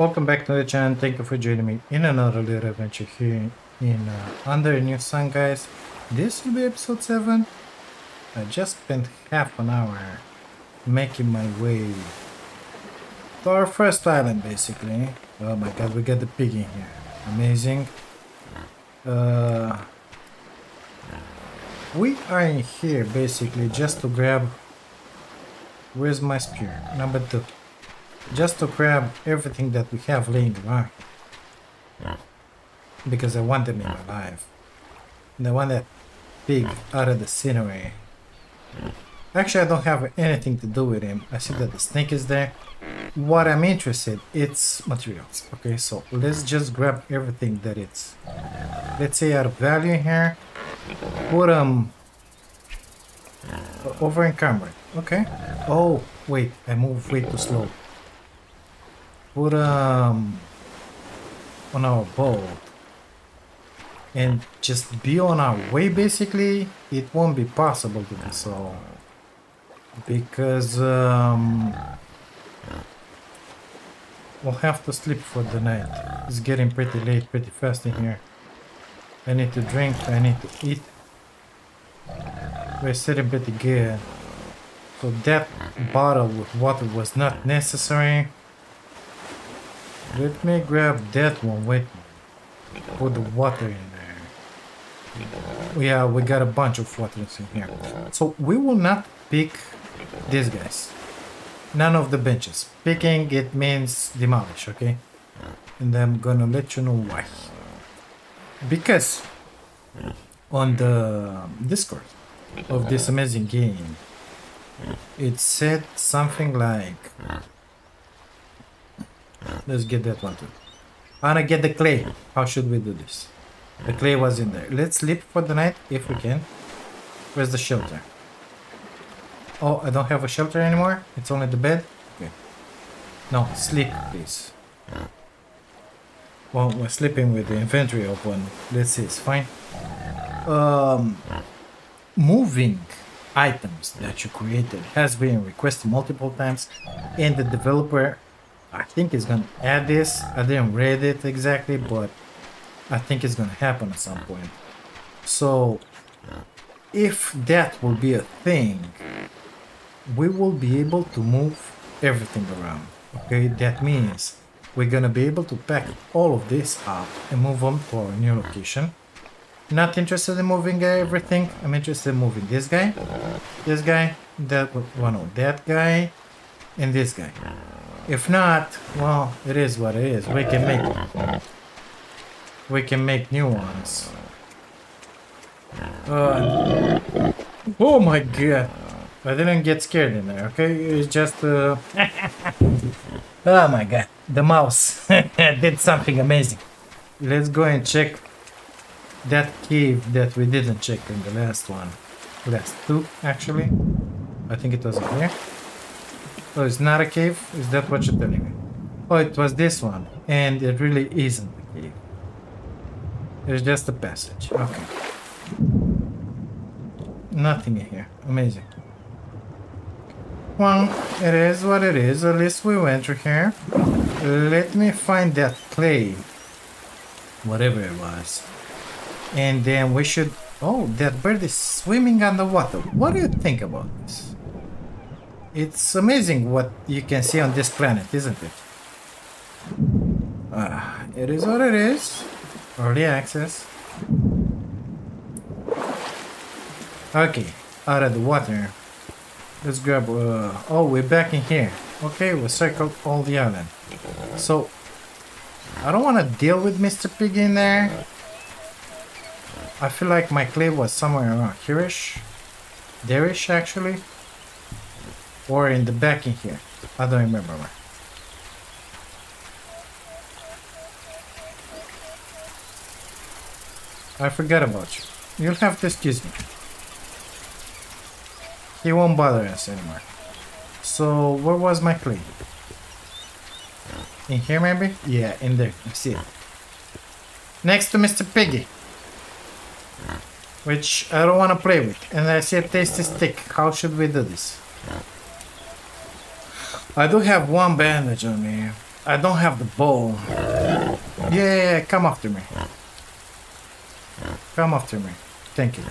welcome back to the channel. Thank you for joining me in another little adventure here in uh, Under a New Sun, guys. This will be episode 7. I just spent half an hour making my way to our first island, basically. Oh my god, we got the pig in here. Amazing. Uh, we are in here, basically, just to grab... Where's my spear? Number 2 just to grab everything that we have laying around. Because I want them in my life. And I want that pig out of the scenery. Actually, I don't have anything to do with him. I see that the snake is there. What I'm interested, it's materials. Okay, so let's just grab everything that it's, let's say, out of value here. Put them over encumbered. Okay. Oh, wait, I move way too slow put um on our boat. And just be on our way basically. It won't be possible to do so. Because um we'll have to sleep for the night. It's getting pretty late pretty fast in here. I need to drink I need to eat. We're sitting pretty good. So that bottle with water was not necessary let me grab that one. Wait. Put the water in there. Yeah, we got a bunch of water in here. So we will not pick these guys. None of the benches. Picking it means demolish, okay? And I'm gonna let you know why. Because on the Discord of this amazing game, it said something like Let's get that one too. I wanna get the clay. How should we do this? The clay was in there. Let's sleep for the night if we can. Where's the shelter? Oh, I don't have a shelter anymore? It's only the bed? Okay. No, sleep, please. Well, we're sleeping with the inventory open. Let's see, it's fine. Um, moving items that you created has been requested multiple times and the developer I think it's gonna add this. I didn't read it exactly, but I think it's gonna happen at some point. So if that will be a thing, we will be able to move everything around. Okay, that means we're gonna be able to pack all of this up and move on to our new location. Not interested in moving everything. I'm interested in moving this guy, this guy, that one, no, that guy, and this guy. If not, well, it is what it is. We can make we can make new ones. Uh, oh my god! I didn't get scared in there. Okay, it's just uh... oh my god! The mouse did something amazing. Let's go and check that cave that we didn't check in the last one. Last two, actually. I think it was in here. Oh, it's not a cave? Is that what you're telling me? Oh, it was this one. And it really isn't a cave. It's just a passage. Okay. Nothing in here. Amazing. Well, it is what it is. At least we went through here. Let me find that clay. Whatever it was. And then we should... Oh, that bird is swimming underwater. What do you think about this? It's amazing what you can see on this planet, isn't it? Uh, it is what it is. Early access. Okay, out of the water. Let's grab... Uh, oh, we're back in here. Okay, we circled all the island. So, I don't want to deal with Mr. Pig in there. I feel like my clay was somewhere around here-ish. There-ish, actually. Or in the back in here. I don't remember where. I forgot about you. You'll have to excuse me. He won't bother us anymore. So, where was my clay? In here maybe? Yeah, in there. I see it. Next to Mr. Piggy. Which I don't want to play with. And I see a tasty stick. How should we do this? I do have one bandage on me. I don't have the bow. Yeah, come after me. Come after me. Thank you.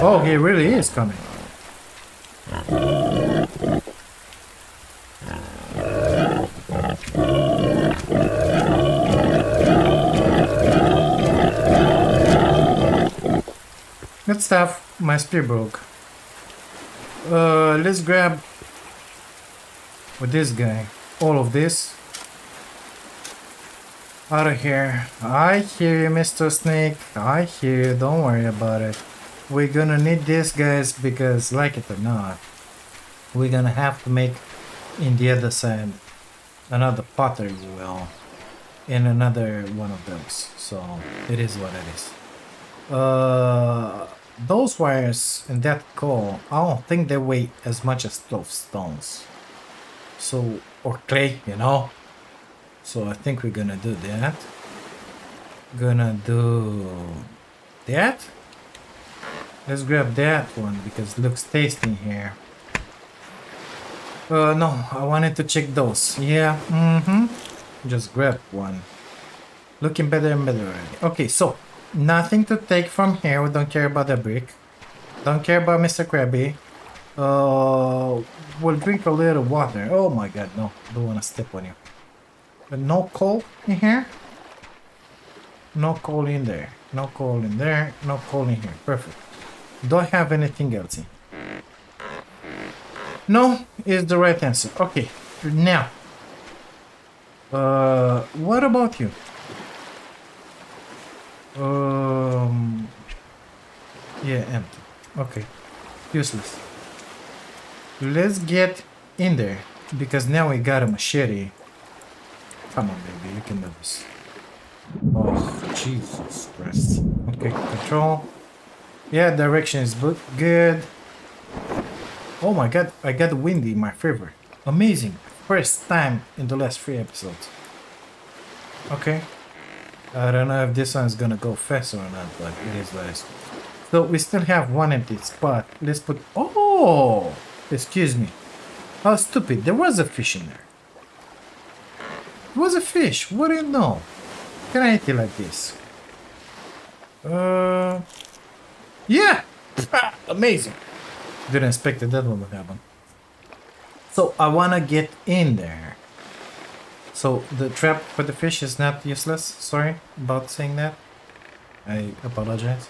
Oh, he really is coming. Good stuff. My spear broke. Uh, let's grab with this guy all of this out of here. I hear you, Mr. Snake. I hear you. Don't worry about it. We're gonna need this, guys, because like it or not, we're gonna have to make in the other side another Potter, pottery well in another one of those. So it is what it is. Uh, those wires in that coal, I don't think they weigh as much as those stones. So, or clay, you know. So I think we're gonna do that. Gonna do that. Let's grab that one because it looks tasty here. Uh, no, I wanted to check those. Yeah, mm-hmm. Just grab one. Looking better and better already. Okay, so nothing to take from here. We don't care about the brick. Don't care about Mr. Krabby. Uh, we'll drink a little water. Oh my god, no. Don't want to step on you. But no coal in here? No coal in there. No coal in there. No coal in here. Perfect. Don't have anything else in. No is the right answer. Okay, now. Uh, what about you? Um, yeah, empty. Okay, useless. Let's get in there because now we got a machete. Come on, baby, you can do this. Oh, Jesus Christ. Okay, control. Yeah, direction is good. Oh my god, I got windy in my favor. Amazing. First time in the last three episodes. Okay. I don't know if this one's gonna go faster or not, but it is what. So we still have one empty spot. Let's put... Oh! Excuse me. How stupid. There was a fish in there. There was a fish. What do you know? Can I eat it like this? Uh... Yeah! Amazing. Didn't expect that one would happen. So I wanna get in there. So the trap for the fish is not useless. Sorry about saying that. I apologize.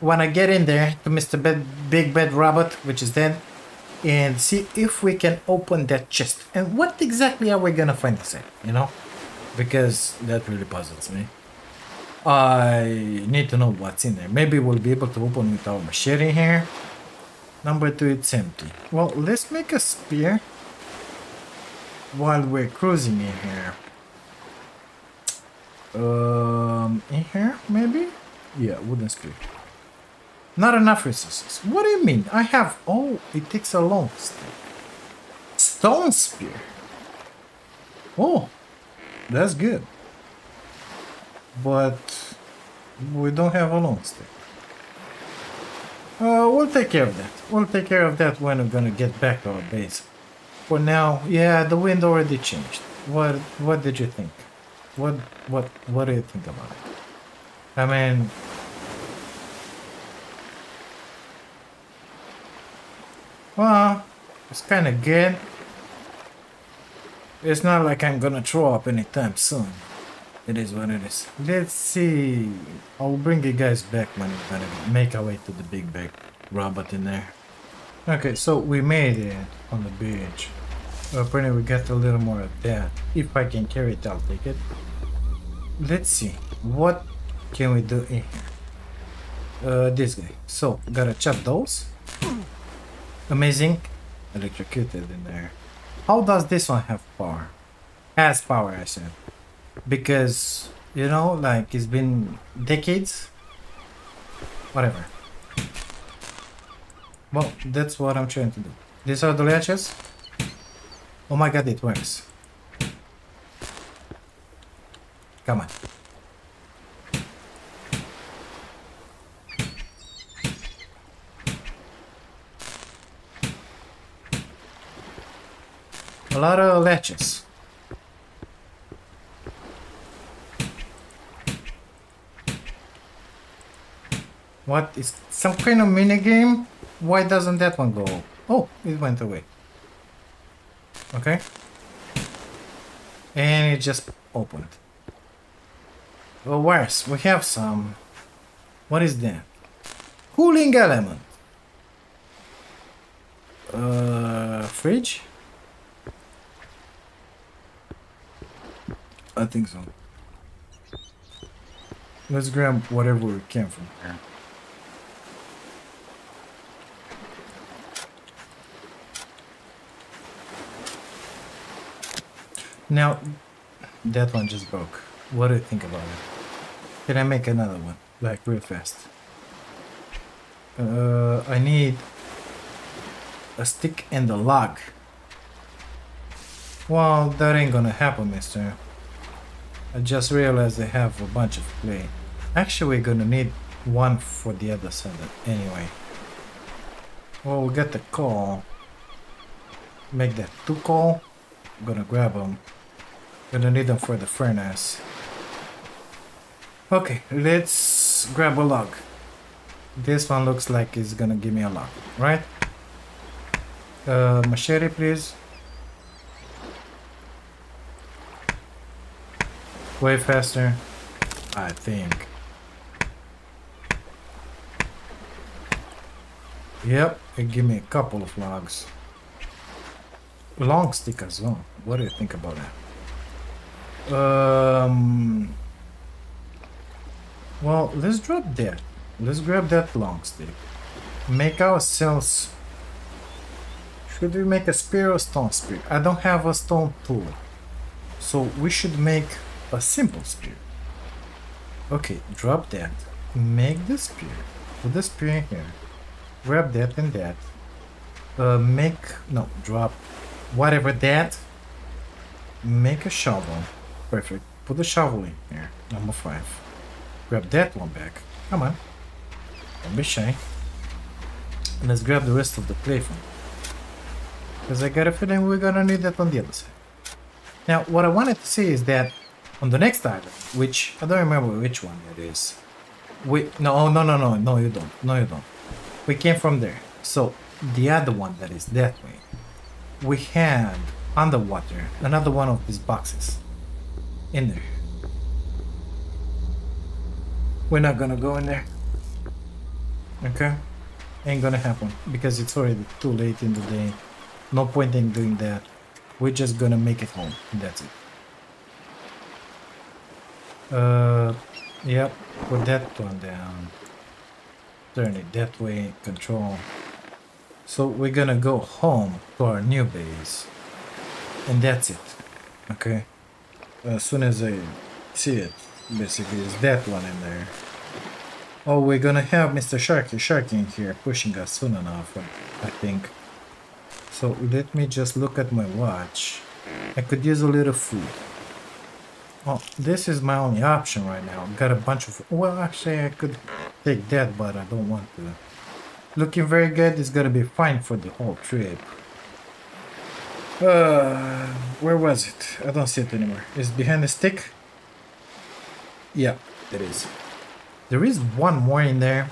Wanna get in there to Mr. Bed, Big Bed Robot, which is dead, and see if we can open that chest. And what exactly are we gonna find inside? You know, because that really puzzles me. I need to know what's in there. Maybe we'll be able to open with our machete here. Number two, it's empty. Well, let's make a spear while we're cruising in here. Um, in here, maybe? Yeah, wooden spear. Not enough resources. What do you mean? I have... Oh, it takes a long stick. Stone spear. Oh, that's good. But we don't have a long stick. Uh, we'll take care of that. We'll take care of that when we're gonna get back to our base. For now, yeah, the wind already changed. What What did you think? What What What do you think about it? I mean, well, it's kind of good. It's not like I'm gonna throw up anytime soon. It is what it is. Let's see. I'll bring you guys back when gonna make our way to the big bag robot in there. Okay, so we made it on the beach. Apparently we got a little more of that. If I can carry it, I'll take it. Let's see. What can we do in here? Uh, this guy. So, gotta chop those. Amazing. Electrocuted in there. How does this one have power? Has power, I said. Because you know like it's been decades. Whatever. Well that's what i'm trying to do. These are the latches. Oh my god it works. Come on A lot of latches. What is some kind of mini game? Why doesn't that one go? Oh, it went away. Okay. And it just opened. Oh, where's we have some. What is that? Cooling element. Uh, fridge? I think so. Let's grab whatever we can from here. Now, that one just broke. What do you think about it? Can I make another one? Like real fast. Uh, I need a stick and a log. Well, that ain't gonna happen, mister. I just realized I have a bunch of clay. Actually, we're gonna need one for the other side anyway. Well, we'll get the coal. Make that two coal. I'm gonna grab them. Gonna need them for the furnace. Okay, let's grab a log. This one looks like it's gonna give me a log, right? Uh, machete, please. Way faster, I think. Yep, it give me a couple of logs. Long stick as well. What do you think about that? Um. Well, let's drop that. Let's grab that long stick. Make ourselves. Should we make a spear or stone spear? I don't have a stone tool. So we should make a simple spear. Okay, drop that. Make the spear. Put the spear in here. Grab that and that. Uh, make. No, drop. Whatever that. Make a shovel. Perfect. Put the shovel in here. Number five. Grab that one back. Come on. Don't be shy. And let's grab the rest of the clay Because I got a feeling we're gonna need that on the other side. Now, what I wanted to see is that on the next island, which I don't remember which one it is. We no oh, no no no no you don't no you don't. We came from there. So the other one that is that way, we had underwater another one of these boxes in there. We're not gonna go in there. Okay? Ain't gonna happen because it's already too late in the day. No point in doing that. We're just gonna make it home. That's it. Uh, yep. Put that one down. Turn it that way. Control. So we're gonna go home to our new base. And that's it. Okay? as soon as I see it, basically, is that one in there. Oh, we're gonna have Mr. Sharky Sharky in here pushing us soon enough, I think. So let me just look at my watch. I could use a little food. Oh, this is my only option right now. Got a bunch of... Well, actually, I could take that, but I don't want to. Looking very good. It's gonna be fine for the whole trip. Uh, where was it? I don't see it anymore. Is behind the stick? Yeah, it is. There is one more in there.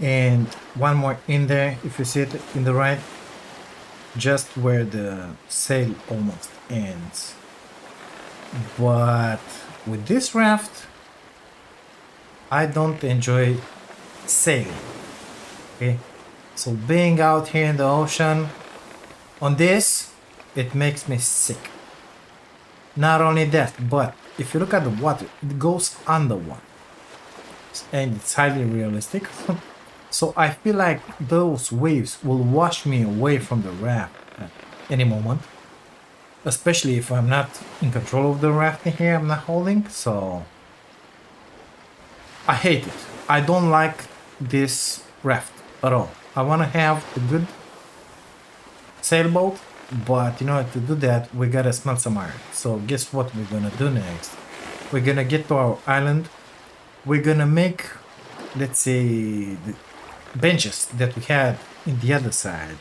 And one more in there, if you see it in the right. Just where the sail almost ends. But with this raft, I don't enjoy sailing. Okay? So being out here in the ocean, on this, it makes me sick. Not only that, but if you look at the water, it goes under one. And it's highly realistic. so I feel like those waves will wash me away from the raft at any moment. Especially if I'm not in control of the raft here, I'm not holding, so... I hate it. I don't like this raft at all. I want to have a good sailboat, but in order to do that, we gotta smelt some iron. So guess what we're gonna do next? We're gonna get to our island. We're gonna make, let's say, the benches that we had in the other side.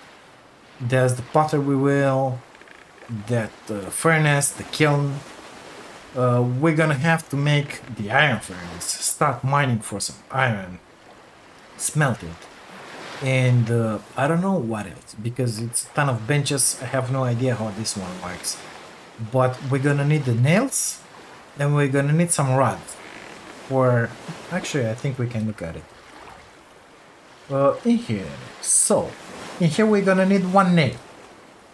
There's the pottery wheel, that uh, furnace, the kiln. Uh, we're gonna have to make the iron furnace, start mining for some iron, smelt it, and uh, I don't know what else because it's a ton of benches. I have no idea how this one works, but we're gonna need the nails, and we're gonna need some rods. Or actually, I think we can look at it. Uh, in here, so in here we're gonna need one nail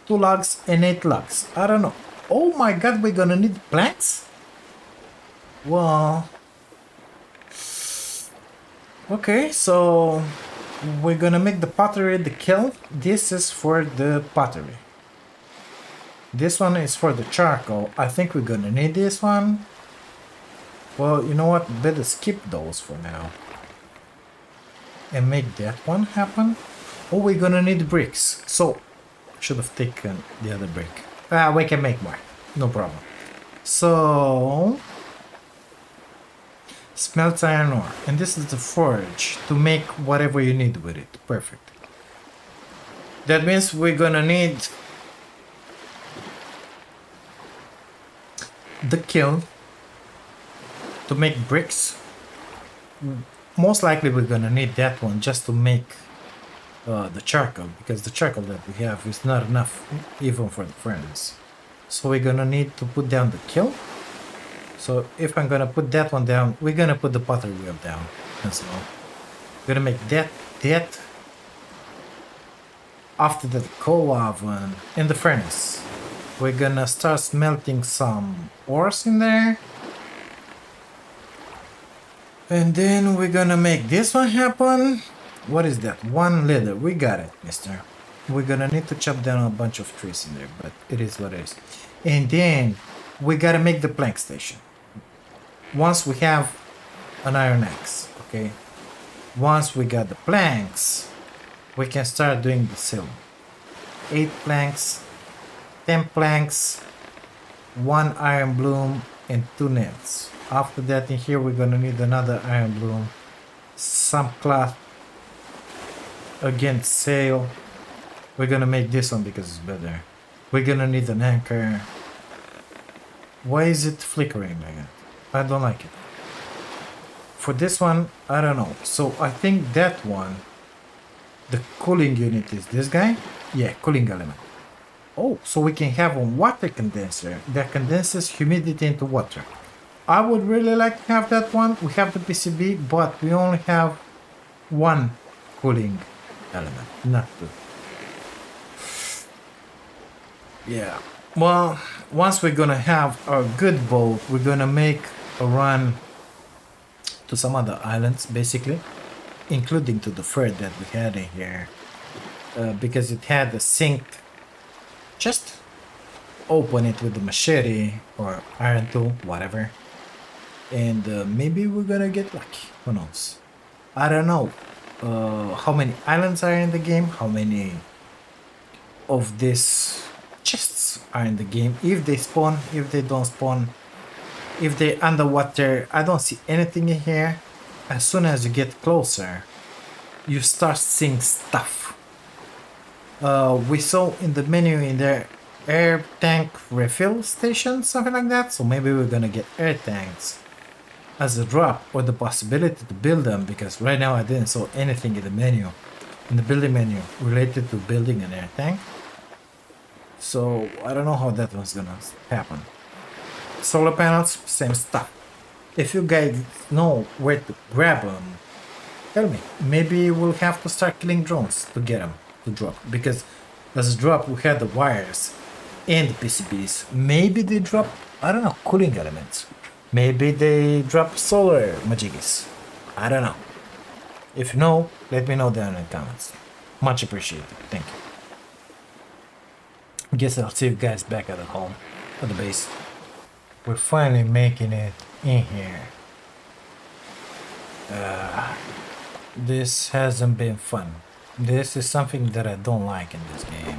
two logs and eight logs. I don't know. Oh my god, we're gonna need planks? Well... Okay, so... We're gonna make the pottery the kiln. This is for the pottery. This one is for the charcoal. I think we're gonna need this one. Well, you know what? Better skip those for now. And make that one happen. Oh, we're gonna need bricks. So, should have taken the other brick. Ah, we can make more. No problem. So... Smelt iron ore. And this is the forge to make whatever you need with it. Perfect. That means we're gonna need the kiln to make bricks. Most likely we're gonna need that one just to make uh, the charcoal because the charcoal that we have is not enough even for the furnace. So we're gonna need to put down the kiln. So if I'm gonna put that one down, we're gonna put the pottery wheel down as well. Gonna make that, that. After the coal oven in the furnace, we're gonna start smelting some ores in there. And then we're gonna make this one happen. What is that? One leather. We got it, mister. We're gonna need to chop down a bunch of trees in there, but it is what it is. And then we gotta make the plank station. Once we have an iron axe, okay? Once we got the planks, we can start doing the silver. Eight planks, ten planks, one iron bloom, and two nets. After that, in here, we're gonna need another iron bloom, some cloth, against sail. We're gonna make this one because it's better. We're gonna need an anchor. Why is it flickering like that? I don't like it. For this one, I don't know. So I think that one, the cooling unit is this guy? Yeah, cooling element. Oh, so we can have a water condenser that condenses humidity into water. I would really like to have that one. We have the PCB, but we only have one cooling element, not two. Yeah. Well, once we're gonna have a good boat, we're gonna make a run to some other islands, basically, including to the third that we had in here, uh, because it had a sink. Just open it with the machete or iron tool, whatever, and uh, maybe we're gonna get lucky. Who knows? I don't know uh, how many islands are in the game, how many of these chests are in the game, if they spawn, if they don't spawn, if they're underwater, I don't see anything in here. As soon as you get closer, you start seeing stuff. Uh, we saw in the menu in there air tank refill station, something like that, so maybe we're gonna get air tanks as a drop or the possibility to build them because right now I didn't saw anything in the menu, in the building menu related to building an air tank. So I don't know how that one's gonna happen. Solar panels, same stuff. If you guys know where to grab them, tell me. Maybe we'll have to start killing drones to get them to drop because as a drop we had the wires and the PCBs. Maybe they drop, I don't know, cooling elements. Maybe they drop solar majigis. I don't know. If you know, let me know down in the comments. Much appreciated. Thank you. Guess I'll see you guys back at the home, at the base. We're finally making it in here. Uh, this hasn't been fun. This is something that I don't like in this game.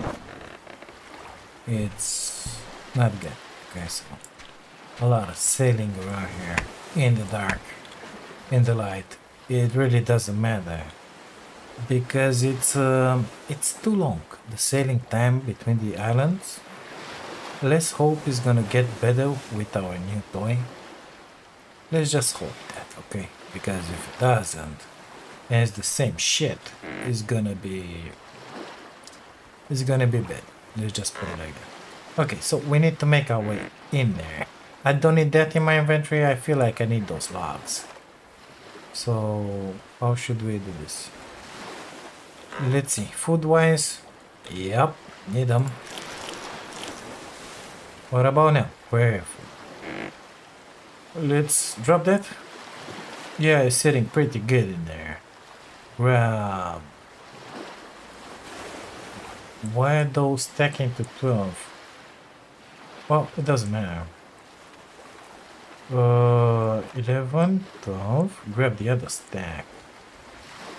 It's not good. Okay, so a lot of sailing around here in the dark, in the light. It really doesn't matter. because it's um, it's too long. The sailing time between the islands. Let's hope it's gonna get better with our new toy. Let's just hope that, okay? Because if it doesn't, and it's the same shit, it's gonna be it's gonna be bad. Let's just put it like that. Okay, so we need to make our way in there. I don't need that in my inventory. I feel like I need those logs. So how should we do this? Let's see. Food wise, yep, need them. What about now? Where? Let's drop that. Yeah, it's sitting pretty good in there. Well, Why are those stacking to 12? Well, it doesn't matter. Uh, 11, 12. Grab the other stack.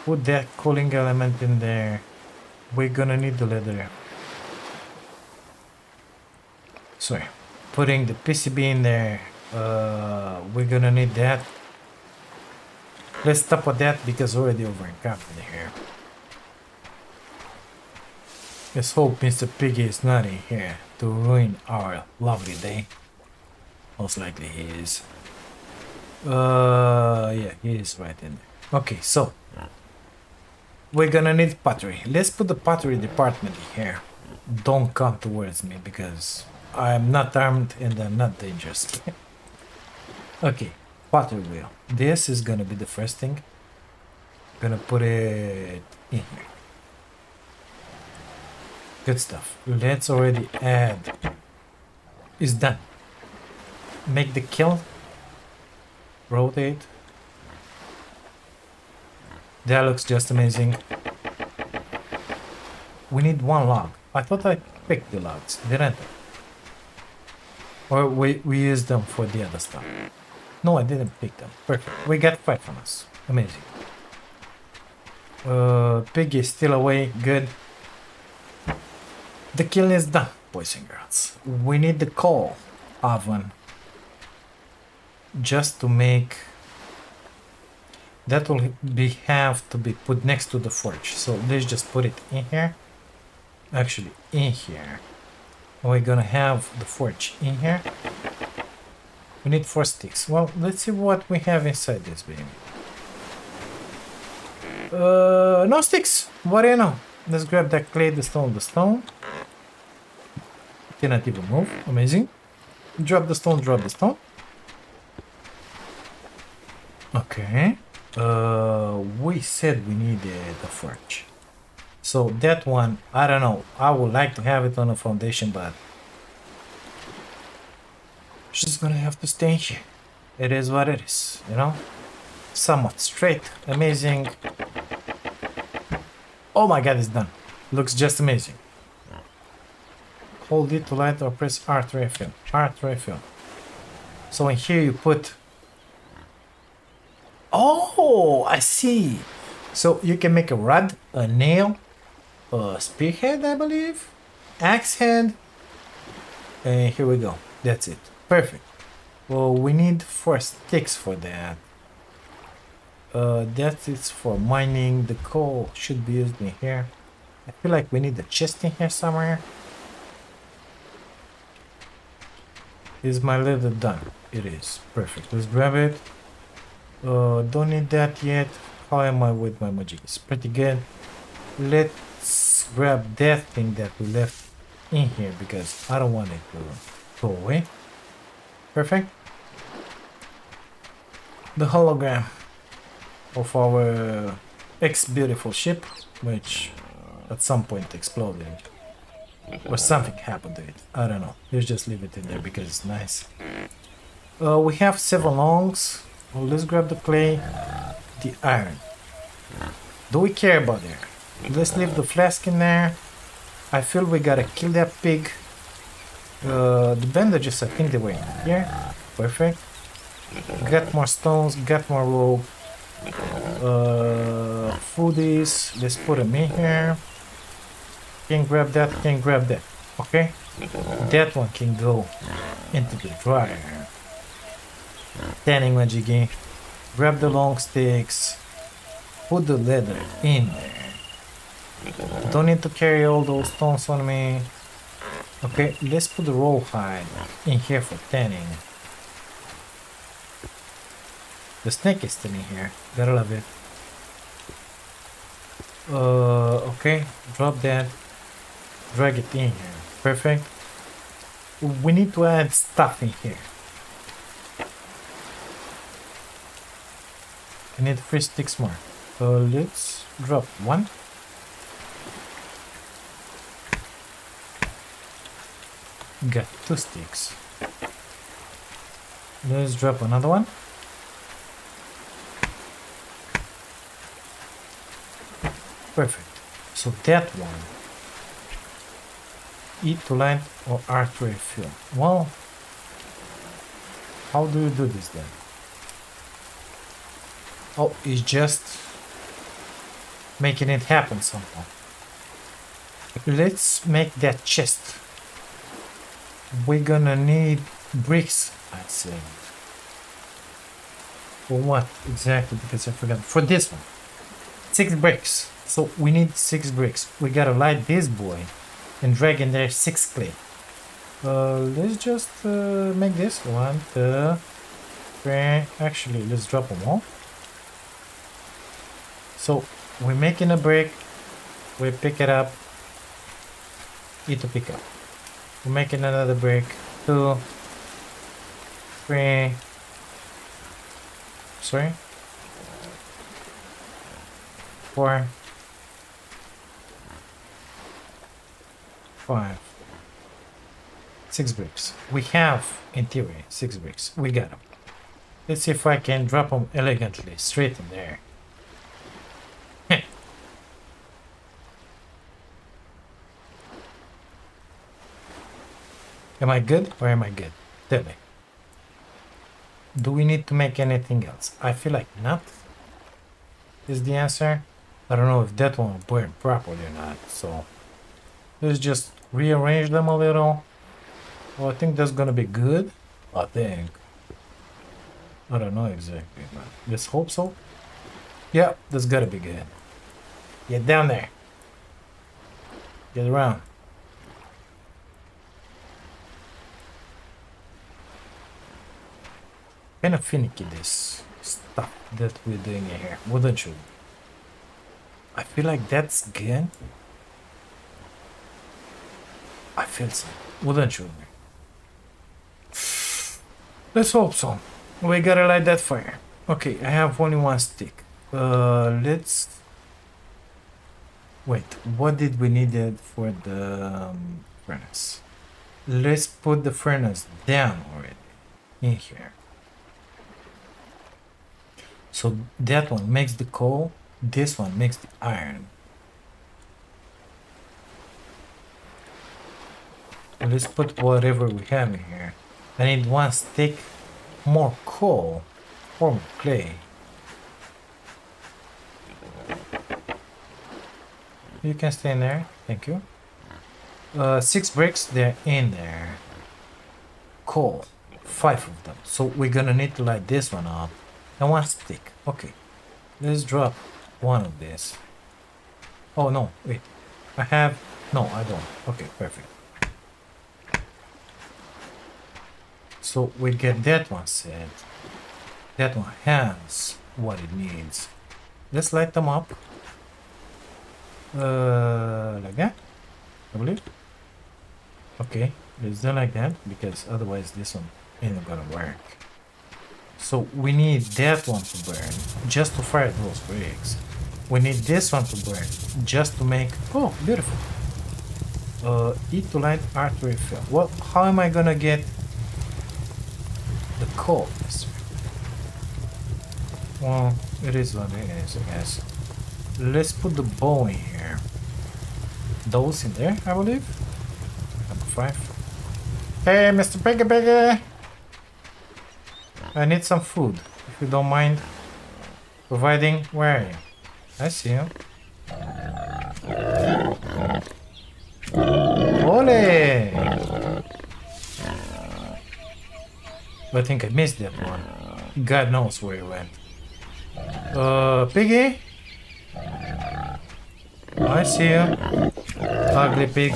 Put that cooling element in there. We're gonna need the leather. Sorry. Putting the PCB in there. Uh, we're gonna need that. Let's stop with that because already over in here. Let's hope Mr. Piggy is not in here to ruin our lovely day. Most likely he is. Uh, yeah, he is right in there. Okay, so we're gonna need pottery. Let's put the pottery department here. Don't come towards me because I'm not armed and I'm not dangerous. okay, pottery wheel. This is gonna be the first thing. Gonna put it in here. Good stuff. Let's already add. It's done. Make the kiln. Rotate. That looks just amazing. We need one log. I thought I picked the logs, didn't I? Or we, we used them for the other stuff. No, I didn't pick them. Perfect. We got five from us. Amazing. Uh, Piggy is still away. Good. The kiln is done, boys and girls. We need the coal oven just to make that will be have to be put next to the forge. So let's just put it in here. Actually, in here. We're gonna have the forge in here. We need four sticks. Well, let's see what we have inside this baby. Uh, no sticks. What do you know? Let's grab that clay, the stone, the stone. Cannot even move. Amazing. Drop the stone, drop the stone. Okay. Uh, we said we needed the forge. So that one, I don't know. I would like to have it on a foundation, but she's gonna have to stay here. It is what it is, you know? Somewhat straight, amazing. Oh my god, it's done. Looks just amazing. Hold it to light or press R to refill. R to refill. So in here you put... Oh, I see. So you can make a rod, a nail, a spearhead, I believe, axe head, and here we go. That's it. Perfect. Well, we need four sticks for that. Uh, that is for mining. The coal should be used in here. I feel like we need a chest in here somewhere. Is my leather done? It is. Perfect. Let's grab it. Uh, don't need that yet. How am I with my magic? It's pretty good. Let's grab that thing that we left in here because I don't want it to go away. Perfect. The hologram of our ex-beautiful ship, which at some point exploded. Or something happened to it. I don't know. Let's just leave it in there because it's nice. Uh, we have seven longs. Well, let's grab the clay, the iron. Do we care about it? Let's leave the flask in there. I feel we gotta kill that pig. Uh, the bandages, I think they were in here. Perfect. Got more stones, got more rope. Uh, foodies, let's put them in here. Can grab that, can grab that. Okay? That one can go into the dryer. Tanning Majiggy. Grab the long sticks. Put the leather in there. Don't need to carry all those stones on me. Okay, let's put the raw hide in here for tanning. The snake is still in here. Gotta love it. Uh, okay, drop that. Drag it in here. Perfect. We need to add stuff in here. I need three sticks more. So let's drop one. Got two sticks. Let's drop another one. Perfect. So that one. E to light or R to refill. Well, how do you do this then? Oh, it's just making it happen somehow. Let's make that chest. We're gonna need bricks, I'd say. For what exactly? Because I forgot. For this one. Six bricks. So we need six bricks. We gotta light this boy and drag in there six clay. Uh, let's just uh, make this one, three. Actually, let's drop them all. So we're making a brick. We pick it up. E to pick up. We're making another brick. Two, three. Sorry. Four. Five. Six bricks. We have, in theory, six bricks. We got them. Let's see if I can drop them elegantly, straight in there. Am I good or am I good? Tell me. Do we need to make anything else? I feel like not. Is the answer. I don't know if that one will burn properly or not, so let's just rearrange them a little. Well, I think that's gonna be good. I think. I don't know exactly, but let's hope so. Yeah, that's gotta be good. Get down there. Get around. Kind of finicky this stuff that we're doing here, wouldn't you? I feel like that's good. I feel so, wouldn't you? Let's hope so. We gotta light that fire. Okay, I have only one stick. Uh, let's... Wait, what did we need it for the um, furnace? Let's put the furnace down already. In here. So that one makes the coal, this one makes the iron. Let's put whatever we have in here. I need one stick, more coal, or clay. You can stay in there, thank you. Uh, six bricks, they're in there. Coal, five of them. So we're gonna need to light this one up. And one stick, okay. Let's drop one of this. Oh no, wait. I have, no I don't. Okay, perfect. So we get that one set. That one has what it needs. Let's light them up. Uh, like that, I believe. Okay, let's do like that because otherwise this one ain't gonna work. So we need that one to burn just to fire those bricks. We need this one to burn just to make. Oh, beautiful. Uh, E to light, R to refill. Well, how am I gonna get the coal. Well, it is what it is, I guess. Let's put the bow in here. Those in there, I believe. Number five. Hey, Mr. Piggy Piggy! I need some food, if you don't mind providing. Where are you? I see you. Ole! I think I missed that one. God knows where he went. Uh, Piggy? I see you. Ugly pig.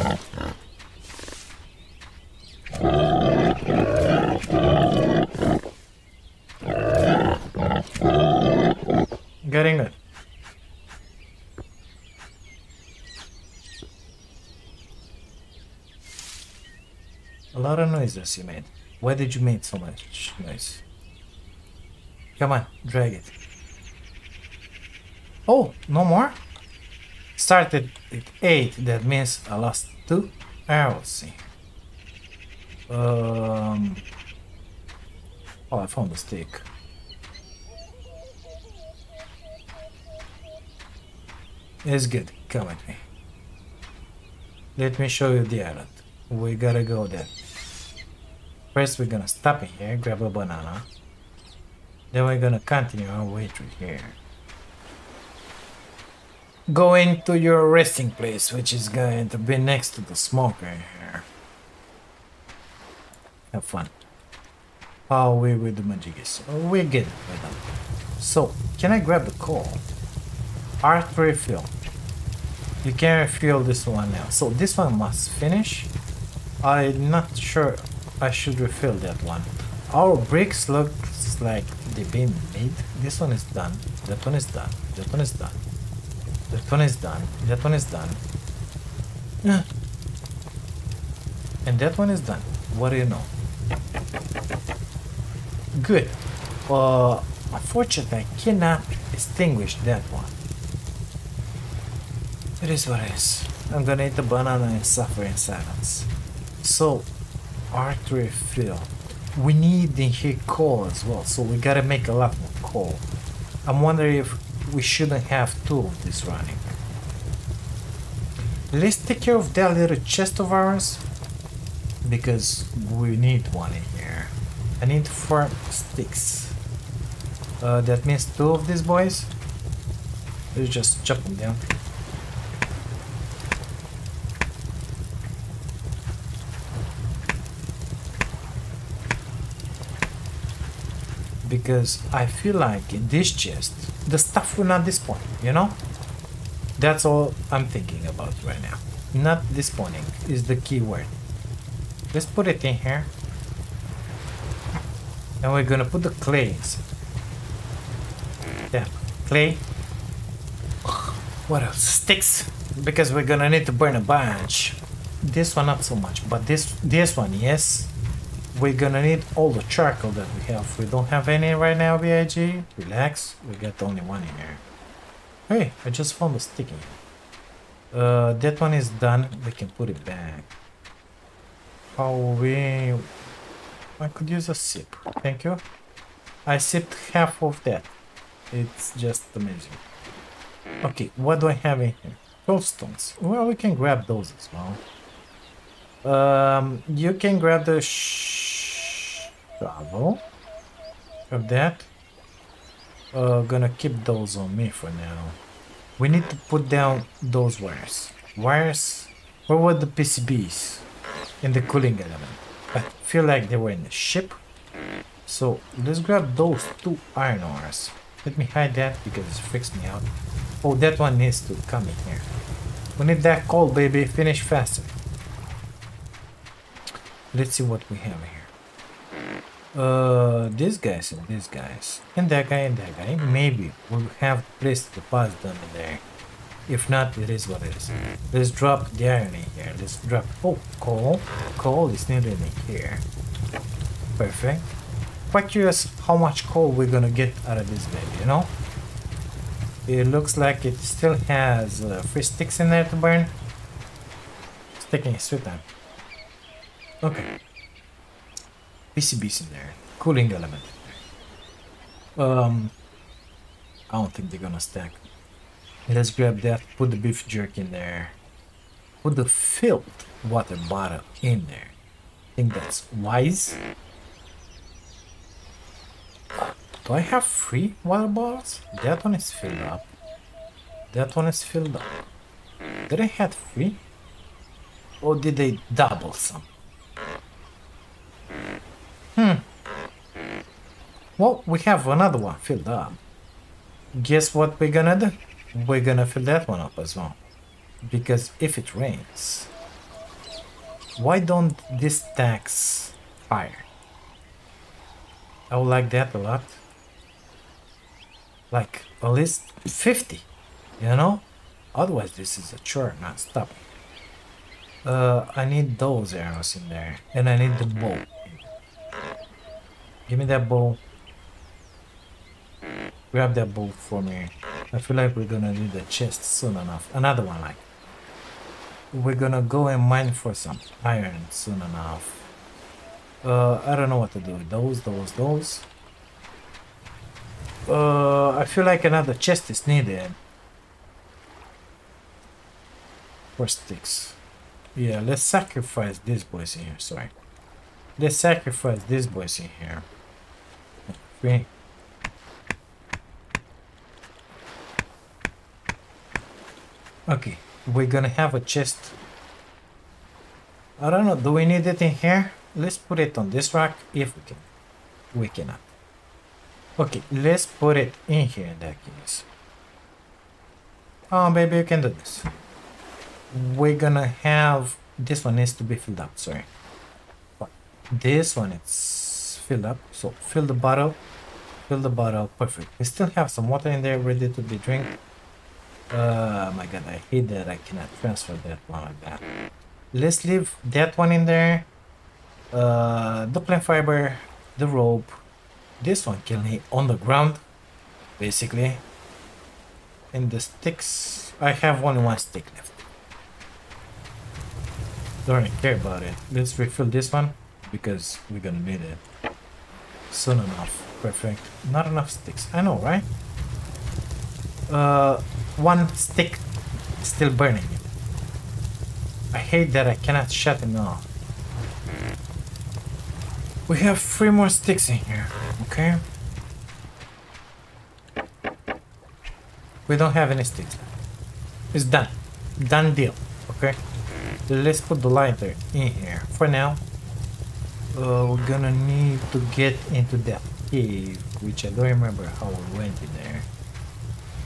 Getting it. A lot of noises you made. Why did you make so much noise? Come on, drag it. Oh, no more? Started at 8, that means I lost 2 arrows. See. Um, oh, I found a stick. It's good, come with me. Let me show you the island. We gotta go there. First we're gonna stop in here, grab a banana. Then we're gonna continue our way through here. Going to your resting place, which is going to be next to the smoker here. Have fun. How are we with the Majigis? We're good with them. So, can I grab the coal? Art refill. You can refill this one now. So this one must finish. I'm not sure I should refill that one. Our bricks looks like they've been made. This one is done. That one is done. That one is done. That one is done. That one is done. And that one is done. What do you know? Good. Uh, unfortunately, I cannot extinguish that one. It is what it is. I'm gonna eat the banana and suffer in silence. So, artery fill. We need in here coal as well, so we gotta make a lot more coal. I'm wondering if we shouldn't have two of these running. Let's take care of that little chest of ours because we need one in here. I need four sticks. Uh, that means two of these boys. Let's just chop them down. Because I feel like in this chest the stuff will not disappoint, you know? That's all I'm thinking about right now. Not disappointing is the key word. Let's put it in here. And we're gonna put the clays. Yeah, clay. What else? Sticks. Because we're gonna need to burn a bunch. This one not so much, but this this one, yes we're gonna need all the charcoal that we have. We don't have any right now, BIG. Relax, we got only one in here. Hey, I just found a sticky. Uh, that one is done. We can put it back. How we... I could use a sip. Thank you. I sipped half of that. It's just amazing. Okay, what do I have in here? Goldstones. Well, we can grab those as well. Um, you can grab the shovel. Grab that. Uh, gonna keep those on me for now. We need to put down those wires. Wires? Where were the PCBs? In the cooling element. I feel like they were in the ship. So let's grab those two iron ores. Let me hide that because it freaks me out. Oh, that one needs to come in here. We need that coal, baby. Finish faster. Let's see what we have here. Uh, these guys and these guys. And that guy and that guy. Maybe we'll have placed the pass down there. If not, it is what it is. Let's drop the iron in here. Let's drop... Oh, coal. Coal is needed in here. Perfect. Quite curious how much coal we're gonna get out of this baby, you know? It looks like it still has uh, three sticks in there to burn. It's taking sweet time. Okay. PCBs in there. Cooling element. Um, I don't think they're gonna stack. Let's grab that, put the beef jerky in there. Put the filled water bottle in there. I think that's wise. Do I have three water bottles? That one is filled up. That one is filled up. Did I have three? Or did they double some? Hmm. Well, we have another one filled up. Guess what we're gonna do? We're gonna fill that one up as well. Because if it rains, why don't this tax fire? I would like that a lot. Like at least 50, you know? Otherwise this is a chore non-stop. Uh, I need those arrows in there. And I need the bow. Give me that bow. Grab that bow for me. I feel like we're gonna need a chest soon enough. Another one like. We're gonna go and mine for some iron soon enough. Uh, I don't know what to do those, those, those. Uh, I feel like another chest is needed. For sticks. Yeah, let's sacrifice these boys in here, sorry. Let's sacrifice these boys in here. Okay, we're gonna have a chest. I don't know, do we need it in here? Let's put it on this rack if we can. We cannot. Okay, let's put it in here in that case. Oh, baby, you can do this. We're gonna have... This one needs to be filled up, sorry. But this one, it's filled up. So, fill the bottle. Fill the bottle. Perfect. We still have some water in there ready to be drink. Uh, my god, I hate that I cannot transfer that one like that. Let's leave that one in there. Uh, the plant fiber, the rope. This one can lay on the ground, basically. And the sticks, I have only one stick left. Don't really care about it. Let's refill this one because we're gonna need it soon enough. Perfect. Not enough sticks. I know, right? Uh, one stick still burning. I hate that I cannot shut it off. We have three more sticks in here, okay? We don't have any sticks. It's done. Done deal, okay? Let's put the lighter in here. For now, uh, we're gonna need to get into that cave, which I don't remember how we went in there.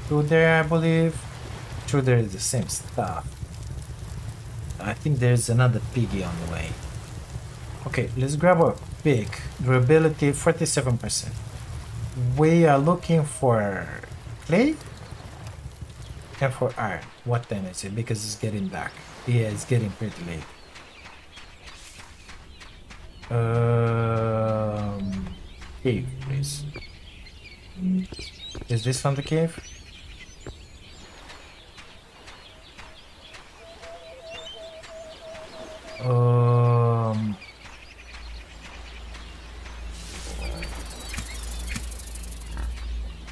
Through there, I believe. Through there is the same stuff. I think there's another piggy on the way. Okay, let's grab a pig. Durability 47%. We are looking for clay and for iron. What time is it? Because it's getting dark. Yeah, it's getting pretty late. Um, cave, please. Is this from the cave? Um,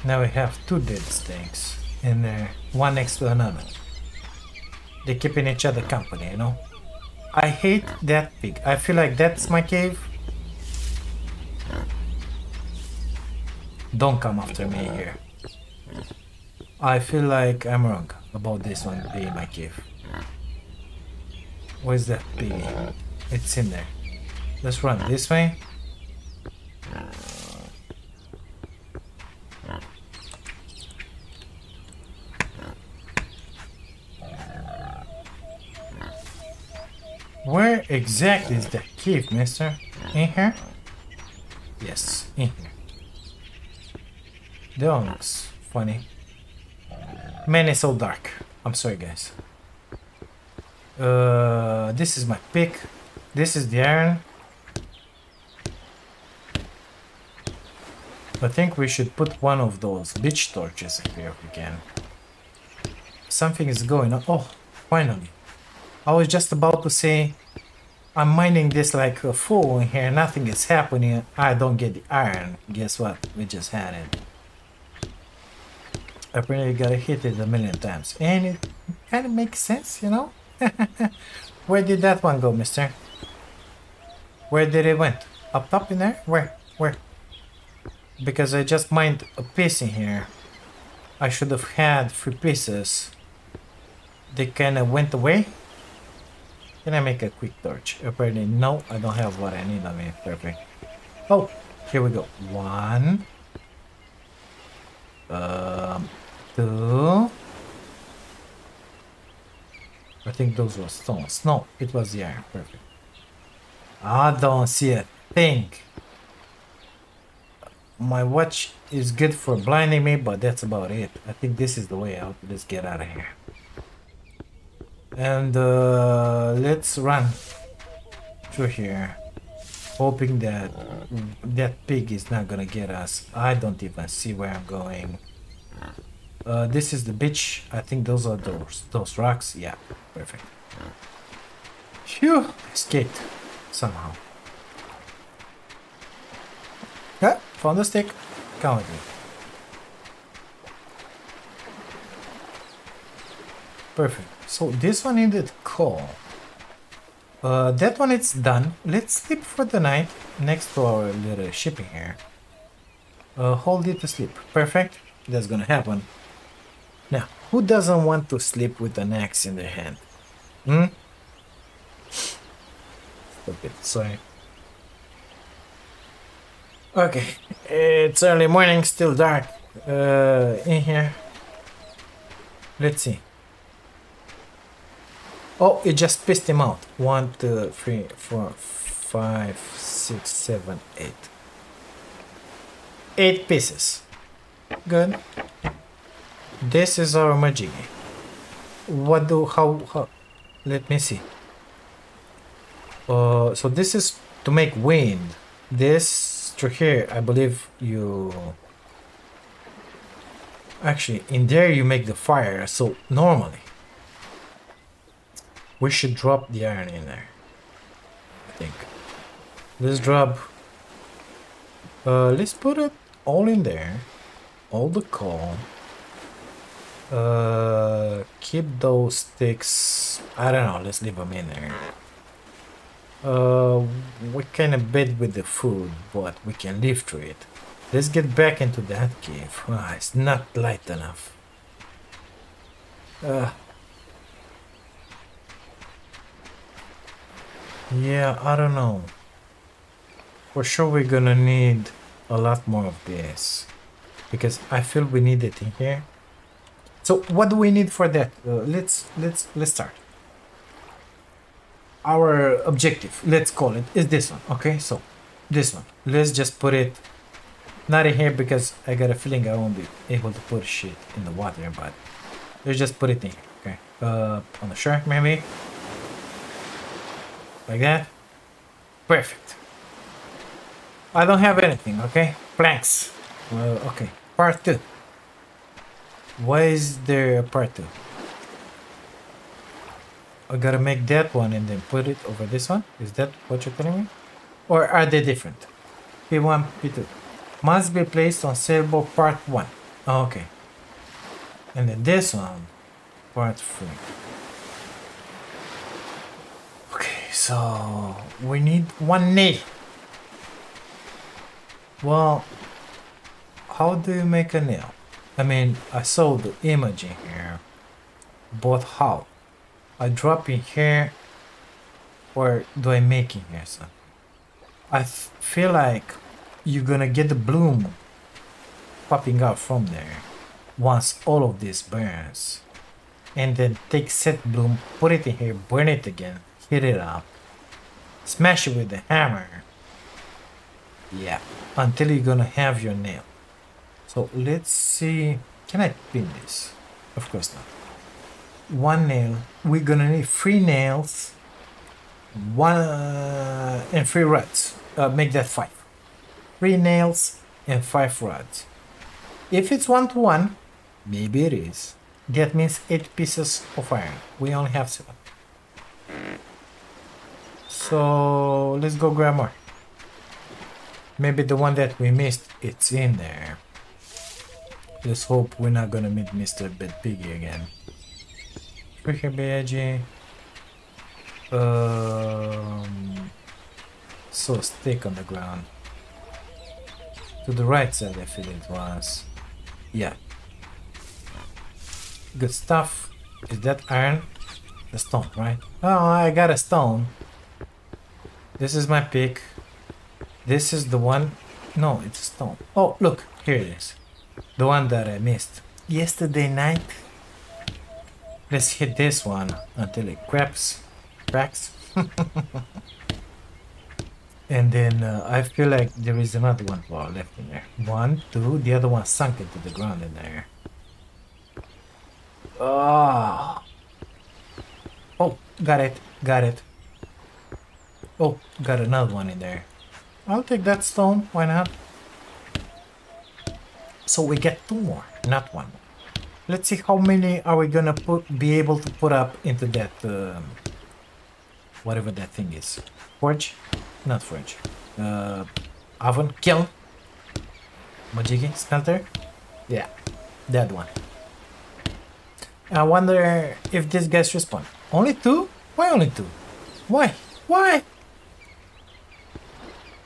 now we have two dead snakes in there, one next to another. They're keeping each other company, you know? I hate that pig. I feel like that's my cave. Don't come after me here. I feel like I'm wrong about this one being my cave. Where's that piggy? It's in there. Let's run this way. Where exactly is that cave, mister? In here? Yes, in here. That looks funny. Man, it's so dark. I'm sorry, guys. Uh, this is my pick. This is the iron. I think we should put one of those beach torches here can. Something is going on. Oh, finally. I was just about to say, I'm mining this like a fool in here. Nothing is happening. I don't get the iron. Guess what? We just had it. Apparently, gotta hit it a million times. And it kind of makes sense, you know? Where did that one go, mister? Where did it went? Up top in there? Where? Where? Because I just mined a piece in here. I should have had three pieces. They kind of went away. Can I make a quick torch? Apparently, no, I don't have what I need on me. Perfect. Oh, here we go. One. Um, two. I think those were stones. No, it was the iron. Perfect. I don't see a thing. My watch is good for blinding me, but that's about it. I think this is the way out. Let's get out of here. And uh, let's run through here. Hoping that that pig is not gonna get us. I don't even see where I'm going. Uh, this is the beach. I think those are those those rocks. Yeah, perfect. Phew, escaped somehow. Yeah, found the stick. Come with me. Perfect. So this one needed coal. Uh, that one it's done. Let's sleep for the night next to our little shipping here. Uh, hold it to sleep. Perfect. That's gonna happen. Now, who doesn't want to sleep with an axe in their hand? Hmm? Stupid, sorry. Okay, it's early morning, still dark. Uh, in here. Let's see. Oh, it just pissed him out. One, two, three, four, five, six, seven, eight. Eight pieces. Good. This is our majiggy. What do, how, how, let me see. Uh, so this is to make wind. This through here, I believe you... Actually, in there you make the fire, so normally we should drop the iron in there. I think. Let's drop... Uh, let's put it all in there. All the coal. Uh, keep those sticks... I don't know, let's leave them in there. Uh, we kind of bed with the food, but we can live through it. Let's get back into that cave. Ah, it's not light enough. Uh, yeah, I don't know. For sure we're gonna need a lot more of this. Because I feel we need it in here. So what do we need for that? Uh, let's let's let's start. Our objective, let's call it, is this one. Okay, so this one. Let's just put it not in here because I got a feeling I won't be able to put shit in the water, but let's just put it in here. Okay, uh, on the shark maybe, like that. Perfect. I don't have anything. Okay, planks. Uh, okay, part two. Why is there a part two? I gotta make that one and then put it over this one? Is that what you're telling me? Or are they different? P1, P2. Must be placed on sailboat part 1. Oh, okay. And then this one, part 3. Okay, so we need one nail. Well, how do you make a nail? I mean, I saw the image in here, but how? I drop in here, or do I make in here, son? I feel like you're gonna get the bloom popping out from there once all of this burns. And then take set bloom, put it in here, burn it again, heat it up, smash it with the hammer. Yeah, until you're gonna have your nail. So let's see. Can I pin this? Of course not. One nail. We're gonna need three nails. One uh, and three rods. Uh, make that five. Three nails and five rods. If it's one to one, maybe it is. That means eight pieces of iron. We only have seven. So let's go grab more. Maybe the one that we missed, it's in there. Let's hope we're not gonna meet Mr. Bed Piggy again. Freaking BIG. Um, so stick on the ground. To the right side, I feel it was. Yeah. Good stuff. Is that iron? The stone, right? Oh, I got a stone. This is my pick. This is the one. No, it's a stone. Oh, look, here it is. The one that I missed. Yesterday night. Let's hit this one until it cracks. Cracks. and then uh, I feel like there is another one flower left in there. One, two, the other one sunk into the ground in there. Ah. Oh, got it, got it. Oh, got another one in there. I'll take that stone, why not? So we get two more, not one. Let's see how many are we gonna put, be able to put up into that, um, whatever that thing is. Forge? Not forge. Uh, oven? Kiln? Majiki? Smelter? Yeah, that one. I wonder if this guy's respond. Only two? Why only two? Why? Why?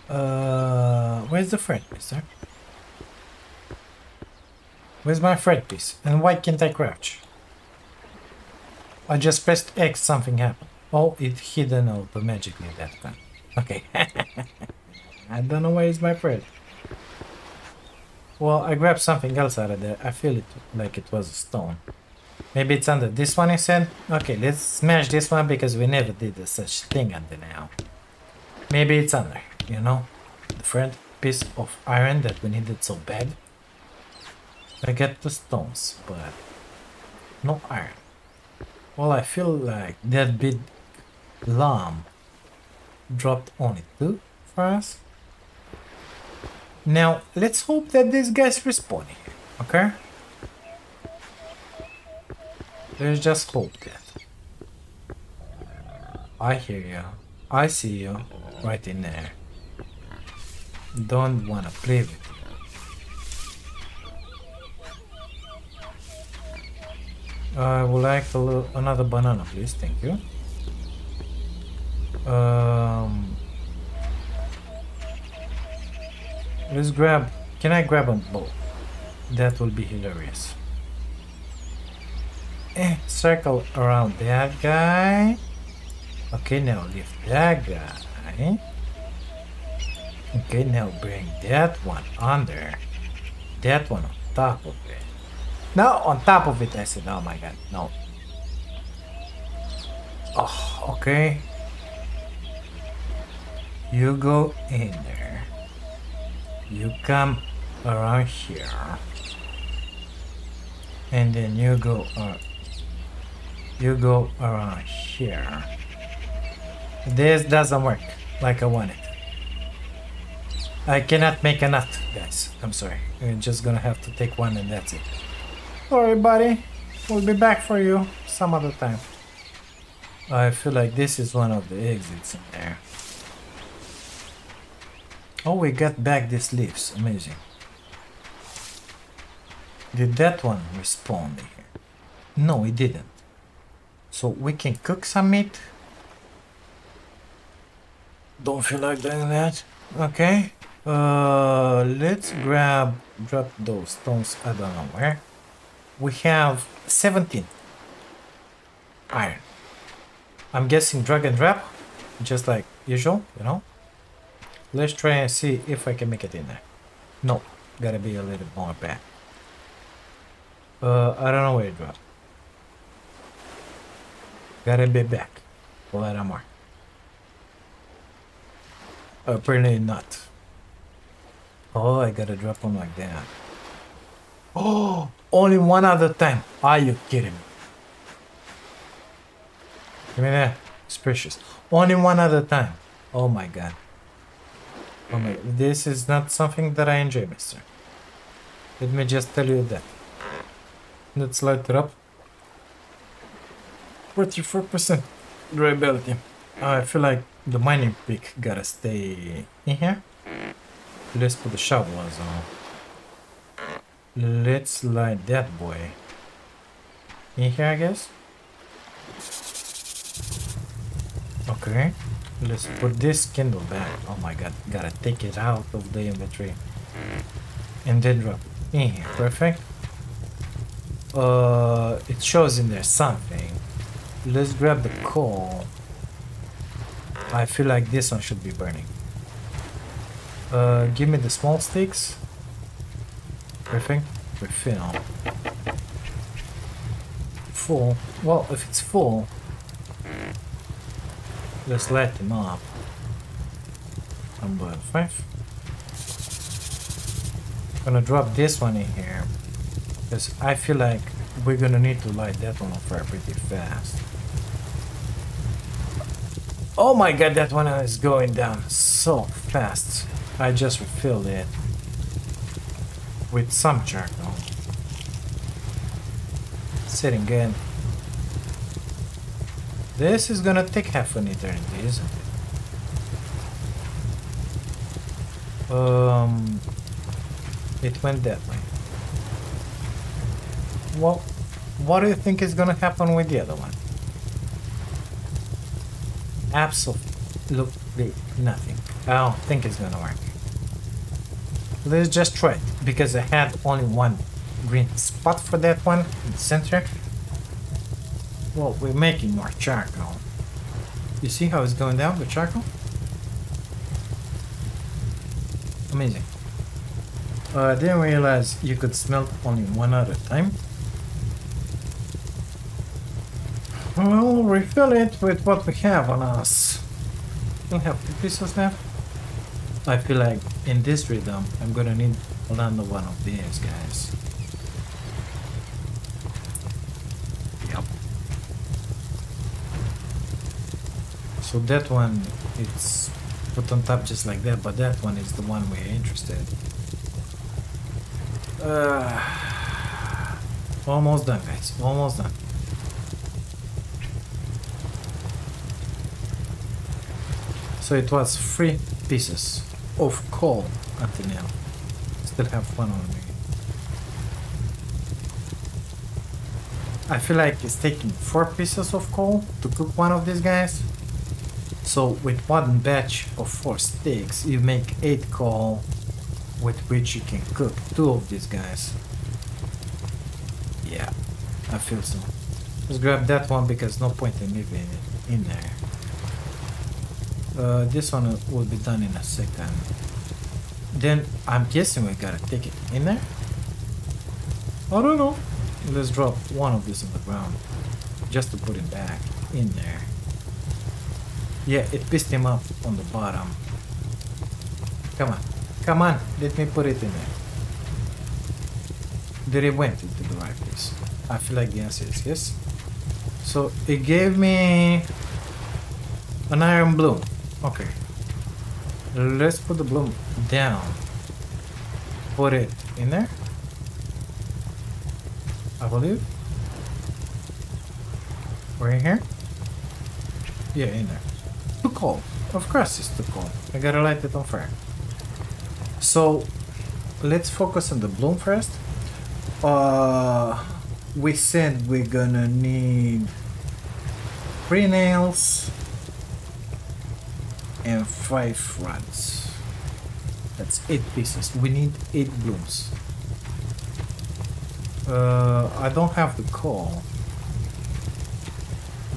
Uh, where's the friend, mister? Where's my thread piece? And why can't I crouch? I just pressed X, something happened. Oh, it hidden automatically that time. Okay. I don't know where is my thread. Well, I grabbed something else out of there. I feel it like it was a stone. Maybe it's under this one, you said? Okay, let's smash this one because we never did such thing until now. Maybe it's under, you know? The thread piece of iron that we needed so bad. I get the stones, but no iron. Well, I feel like that big lamb dropped only two for us. Now, let's hope that this guy's respawning, okay? Let's just hope that. I hear you. I see you right in there. Don't wanna play with. I would like another banana, please. Thank you. Um, let's grab. Can I grab them both? That will be hilarious. Eh, circle around that guy. Okay, now lift that guy. Okay, now bring that one under. That one on top of it. No, on top of it, I said, oh my god, no. Oh, okay. You go in there. You come around here. And then you go, uh, you go around here. This doesn't work like I wanted. I cannot make a nut, guys. I'm sorry. You're just gonna have to take one and that's it. Sorry, buddy. We'll be back for you some other time. I feel like this is one of the exits in there. Oh, we got back these leaves. Amazing. Did that one respawn here? No, it didn't. So we can cook some meat. Don't feel like doing that. Okay. Uh, let's grab, drop those stones. I don't know where we have 17 iron. I'm guessing drag and drop, just like usual, you know. Let's try and see if I can make it in there. No, gotta be a little more back. Uh, I don't know where it dropped. Gotta be back. A little more. Apparently not. Oh, I gotta drop them like that. Oh, only one other time. Are you kidding me? Give me that. It's precious. Only one other time. Oh my god. Oh my, this is not something that I enjoy, mister. Let me just tell you that. Let's light it up. 44% durability. I feel like the mining pick gotta stay in here. Let's put the shovels on. Let's light that boy. In here, I guess? Okay. Let's put this Kindle back. Oh my god, gotta take it out of the inventory. And then drop in here. Perfect. Uh, it shows in there something. Let's grab the coal. I feel like this one should be burning. Uh, give me the small sticks. Perfect. Refill. full. Well, if it's full, let's light him up. Number five. Gonna drop this one in here because I feel like we're gonna need to light that one on fire pretty fast. Oh my god, that one is going down so fast. I just refilled it with some charcoal. Sitting good. This is gonna take half an eternity, isn't it? Um, it went that way. Well, what do you think is gonna happen with the other one? Absolutely nothing. I don't think it's gonna work. Let's just try it, because I had only one green spot for that one in the center. Well, we're making more charcoal. You see how it's going down with charcoal? Amazing. Uh, I didn't realize you could smelt only one at a time. Well, refill it with what we have on us. We'll have two pieces left. I feel like in this rhythm, I'm gonna need another one of these guys. Yep. So that one, it's put on top just like that, but that one is the one we're interested. Uh, almost done, guys. Almost done. So it was three pieces of coal until now. Still have one on me. I feel like it's taking four pieces of coal to cook one of these guys. So with one batch of four sticks, you make eight coal with which you can cook two of these guys. Yeah, I feel so. Let's grab that one because no point in leaving it in there. Uh, this one will be done in a second. Then I'm guessing we gotta take it in there? I don't know. Let's drop one of these on the ground just to put it back in there. Yeah, it pissed him up on the bottom. Come on. Come on. Let me put it in there. Did it went into the right place? I feel like the answer is yes. So it gave me an iron bloom. Okay. Let's put the bloom down. Put it in there. I believe. We're in here? Yeah, in there. Too cold. Of course it's too cold. I gotta light it on fire. So, let's focus on the bloom first. Uh, we said we're gonna need three nails and five rods. That's eight pieces. We need eight blooms. Uh, I don't have the coal.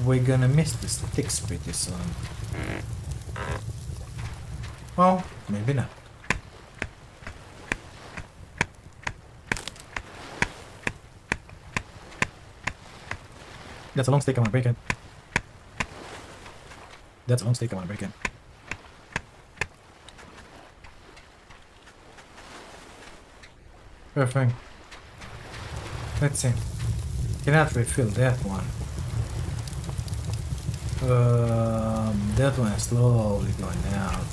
We're gonna miss the sticks pretty soon. Well, maybe not. That's a long stick, I wanna break it. That's a long stick, I wanna break it. Perfect. Let's see. Cannot refill that one. Um, that one is slowly going down.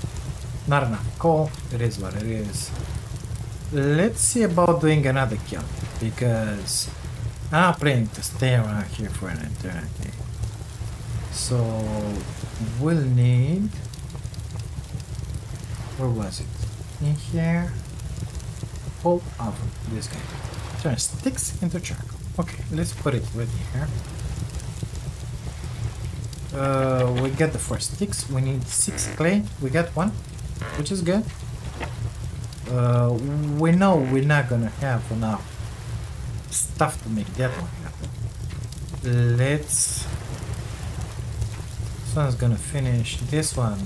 Not enough coal. It is what it is. Let's see about doing another kiln. Because I'm planning to stay around here for an eternity. So we'll need... Where was it? In here? Off this guy. Turn sticks into charcoal. Okay, let's put it right here. Uh, we get the four sticks. We need six clay. We got one, which is good. Uh, we know we're not gonna have enough stuff to make that one happen. Let's. This one's gonna finish. This one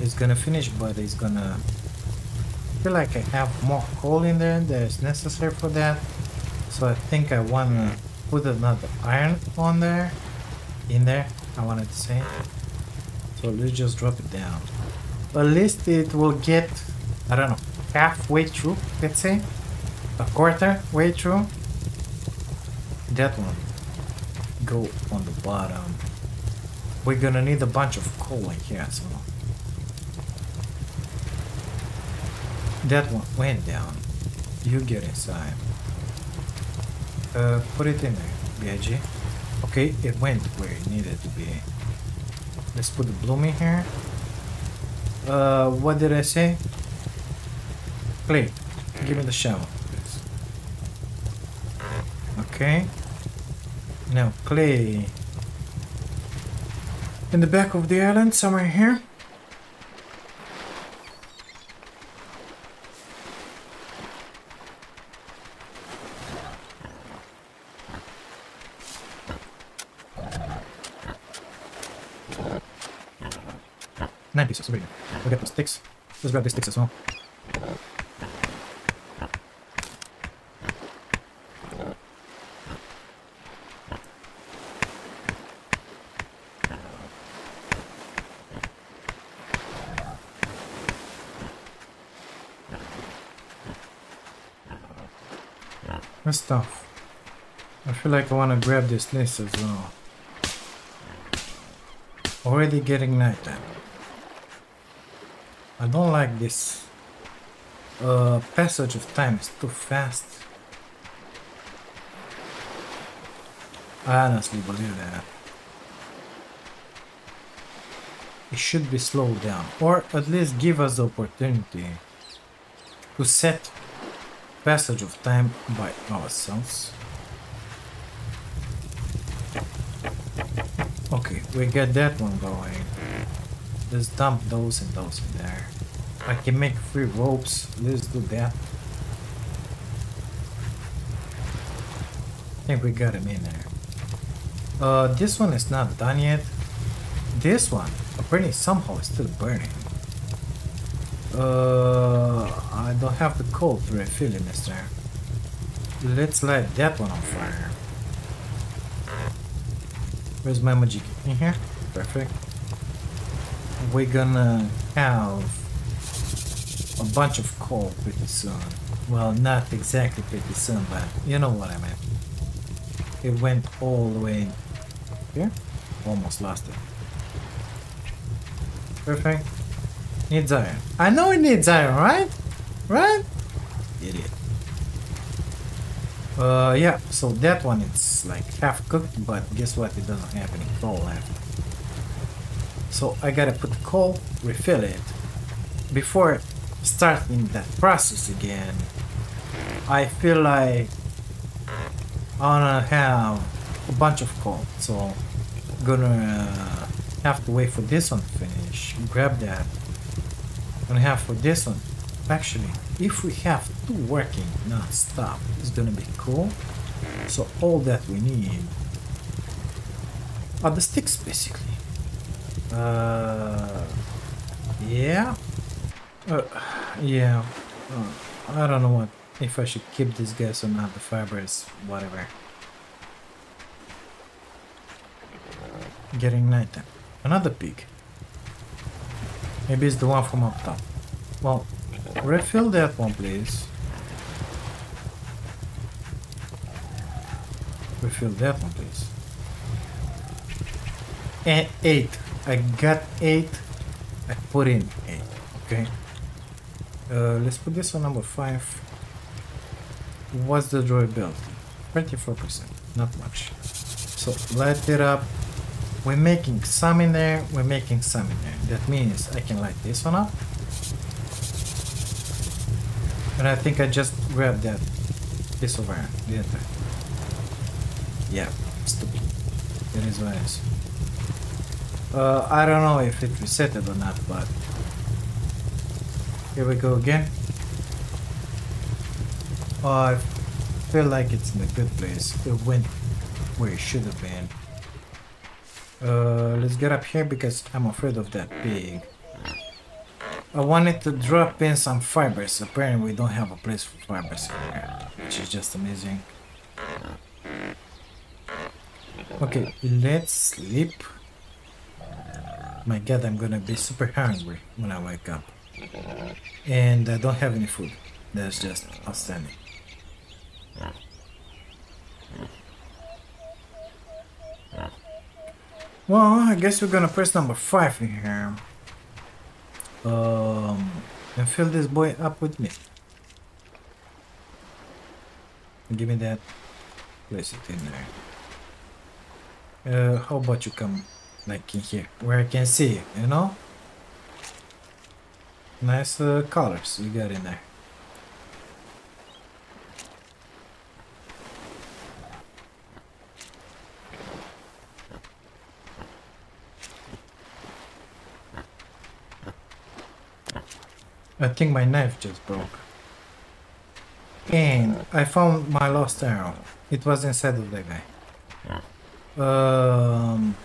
is gonna finish, but it's gonna. Feel like I have more coal in there that is necessary for that. So I think I wanna hmm. put another iron on there. In there, I wanted to say. So let's just drop it down. At least it will get, I don't know, halfway through, let's say. A quarter way through. That one. Go on the bottom. We're gonna need a bunch of coal in here, so. That one went down. You get inside. Uh, put it in there, BIG. Okay, it went where it needed to be. Let's put the bloom in here. Uh, what did I say? Play. give me the shovel, please. Okay. Now, play. In the back of the island, somewhere here. Pieces, very good. We'll get the sticks. Let's grab the sticks as well. Good stuff. I feel like I want to grab this list as well. Already getting nighttime. I don't like this. Uh, passage of time is too fast. I honestly believe that. It should be slowed down, or at least give us the opportunity to set passage of time by ourselves. Okay, we get that one going. Let's dump those and those in there. I can make three ropes. Let's do that. I think we got him in there. Uh, this one is not done yet. This one, apparently somehow is still burning. Uh, I don't have the coal to refill it, mister. Let's light that one on fire. Where's my magic? In here? Perfect. We're gonna have a bunch of coal pretty soon. Well, not exactly pretty soon, but you know what I mean. It went all the way here. Almost lost it. Perfect. Needs iron. I know it needs iron, right? Right? Idiot. Uh, yeah, so that one it's like half cooked, but guess what? It doesn't have any coal left. So I gotta put coal, refill it. Before starting that process again, I feel like I wanna have a bunch of coal. So I'm gonna uh, have to wait for this one to finish. Grab that. Gonna have for this one. Actually, if we have two working non-stop, it's gonna be cool. So all that we need are the sticks basically. Uh, yeah. Uh, yeah. Uh, I don't know what if I should keep this guys or not. The fibers, whatever. Getting nighttime. Another pig. Maybe it's the one from up top. Well, refill that one, please. Refill that one, please. And eight. I got eight. I put in eight. Okay. Uh, let's put this on number five. What's the durability? 24%. Not much. So light it up. We're making some in there. We're making some in there. That means I can light this one up. And I think I just grabbed that this over here, didn't I? Yeah, stupid. It is what it is. Uh, I don't know if it reset it or not, but here we go again. Oh, I feel like it's in a good place. It went where it should have been. Uh, let's get up here because I'm afraid of that pig. I wanted to drop in some fibers. Apparently we don't have a place for fibers here, which is just amazing. Okay, let's sleep. My god, I'm gonna be super hungry when I wake up. And I don't have any food. That's just outstanding. Well, I guess we're gonna press number five in here. Um, and fill this boy up with me. Give me that. Place it in there. Uh, how about you come like in here, where I can see you, know? Nice uh, colors you got in there. I think my knife just broke. And I found my lost arrow. It was inside of the guy. Um,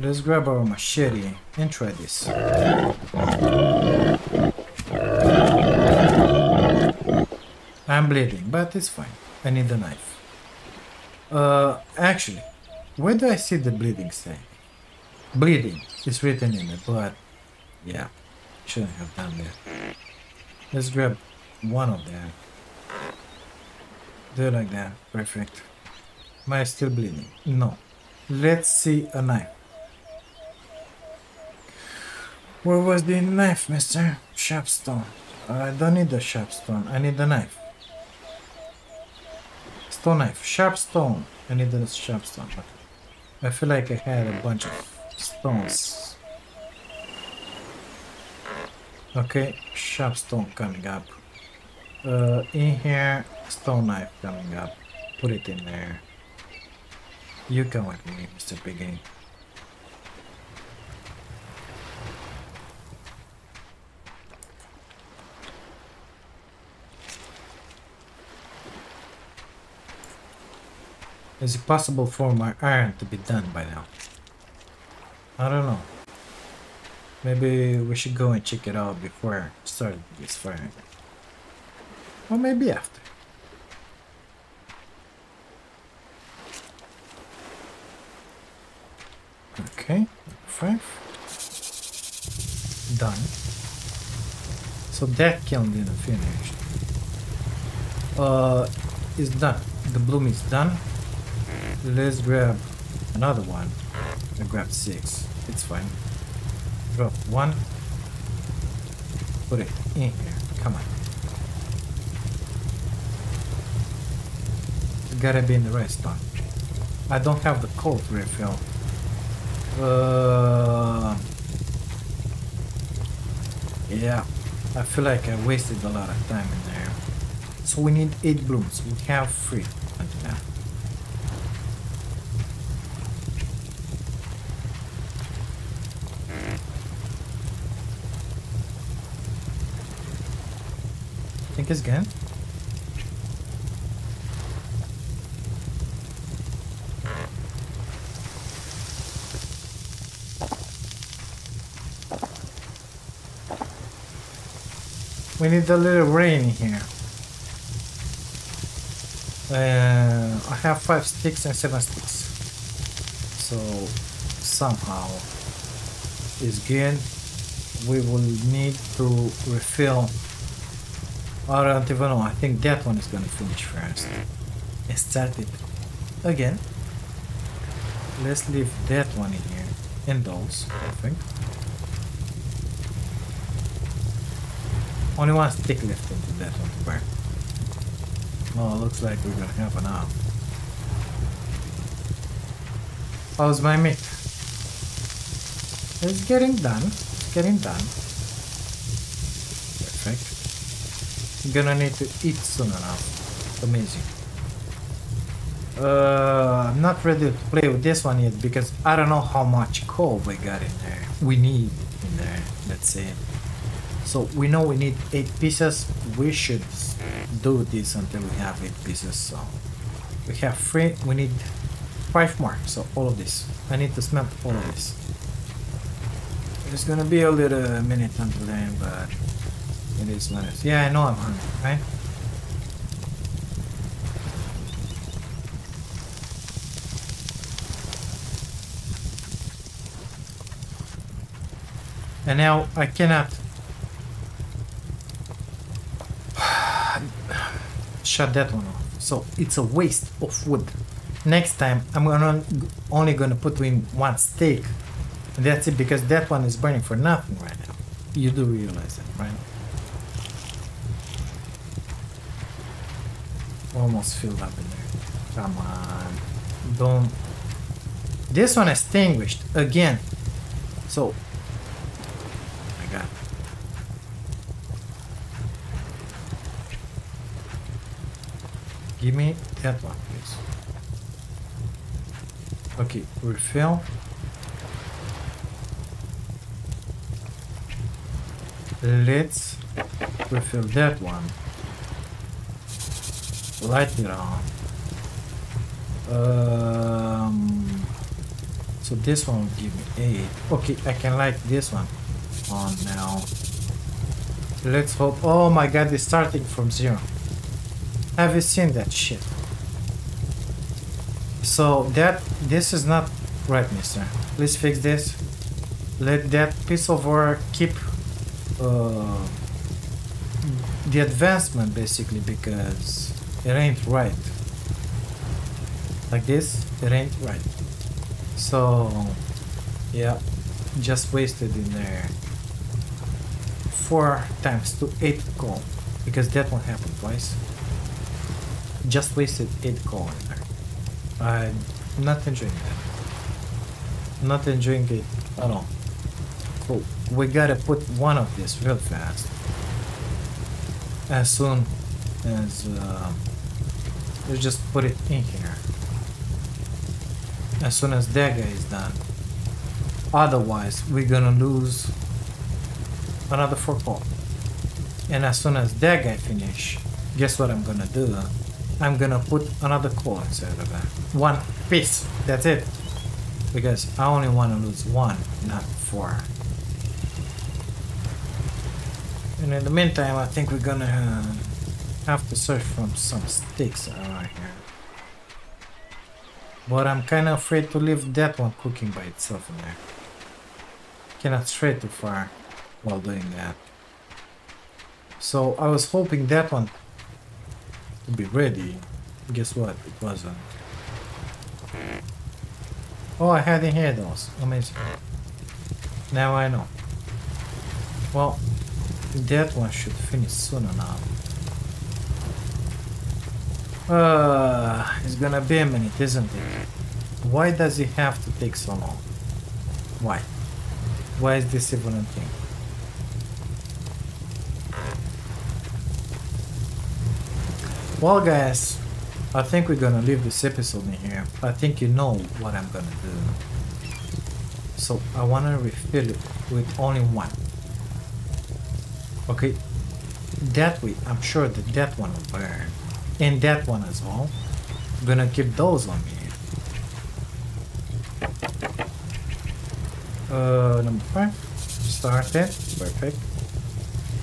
let's grab our machete and try this. I'm bleeding, but it's fine. I need a knife. Uh, actually, where do I see the bleeding say? Bleeding is written in it, but yeah, shouldn't have done that. Let's grab one of them. Do it like that. Perfect. Am I still bleeding? No. Let's see a knife. Where was the knife, mister? Sharpstone. I don't need the sharp stone. I need the knife. Stone knife. Sharp stone. I need the sharp stone. I feel like I had a bunch of stones. Okay, sharp stone coming up. Uh, in here, stone knife coming up. Put it in there. You come with me, Mr. Piggy. Is it possible for my iron to be done by now? I don't know. Maybe we should go and check it out before starting this fire. Or maybe after. Okay, five. Done. So that kiln didn't finish. Uh, is done. The bloom is done. Let's grab another one. I grabbed six. It's fine. Drop one. Put it in here. Come on. Gotta be in the right spot. I don't have the cold refill. Uh, yeah, I feel like I wasted a lot of time in there. So we need 8 blooms. We have 3 until now. Think it's? We need a little rain here. Uh, I have five sticks and seven sticks. So somehow is good. We will need to refill. Even know. I think that one is gonna finish first. It again. Let's leave that one in here. And those, perfect. Only one stick left into that one to burn. Oh, looks like we're gonna have an enough. How's my meat? It's getting done. It's getting done. Perfect. Gonna need to eat soon enough. Amazing. Uh, I'm not ready to play with this one yet because I don't know how much coal we got in there. We need in there. Let's see. So we know we need 8 pieces. We should do this until we have 8 pieces. So we have 3. We need 5 more. So all of this. I need to smelt all of this. It's gonna be a little minute until then, but it is lettuce. Yeah, I know I'm hungry, right? And now I cannot shut that one off. So it's a waste of wood. Next time I'm gonna only gonna put in one stick. And that's it because that one is burning for nothing right now. You do realize that, right? Almost filled up in there. Come on. Don't. This one extinguished again. So. I got. Give me that one, please. Okay, refill. Let's refill that one. Light it on. Um, so this one will give me 8. Okay, I can light this one on now. Let's hope. Oh my god, it's starting from zero. Have you seen that shit? So that this is not right, mister. Please fix this. Let that piece of work keep uh, the advancement basically because it ain't right. Like this, it ain't right. So yeah, just wasted in there. Four times to eight coal because that one happened twice. Just wasted eight coal in there. I'm not enjoying that. Not enjoying it at all. Cool. We gotta put one of this real fast. As soon as uh, we just put it in here. As soon as that guy is done. Otherwise, we're gonna lose another four coal. And as soon as that guy finish, guess what I'm gonna do? I'm gonna put another coal inside of that. One piece. That's it. Because I only want to lose one, not four. And in the meantime, I think we're gonna uh, have to search for some sticks around here. But I'm kind of afraid to leave that one cooking by itself in there. Cannot stray too far while doing that. So I was hoping that one to be ready. Guess what? It wasn't. Oh, I had in here those. Amazing. Now I know. Well, that one should finish soon enough. Uh, it's gonna be a minute, isn't it? Why does it have to take so long? Why? Why is this even a thing? Well guys, I think we're gonna leave this episode in here. I think you know what I'm gonna do. So I wanna refill it with only one. Okay, that way I'm sure that that one will burn. And that one as well. I'm gonna keep those on me. Uh, number five. Start it. Perfect.